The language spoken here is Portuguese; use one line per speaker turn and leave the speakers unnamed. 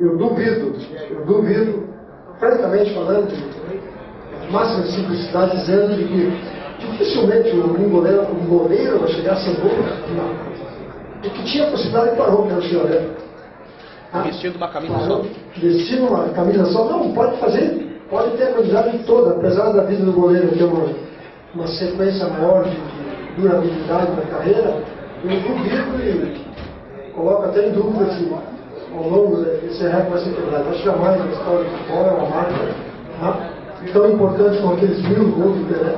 eu duvido, eu duvido, francamente falando, máxima de simplicidade, dizendo de que dificilmente um goleiro, um goleiro vai chegar a ser bom. Não. O que tinha possibilidade parou, que era o senhor.
Ah, vestindo uma camisa só?
Vestindo uma camisa só? Não, pode fazer, pode ter a quantidade toda, apesar da vida do goleiro ter uma, uma sequência maior de, de durabilidade na carreira, eu duvido e coloco até em dúvida se ao longo desse recorde vai ser quebrado. Acho que jamais na história do futebol é uma marca né, tão importante como aqueles mil gols do Pelé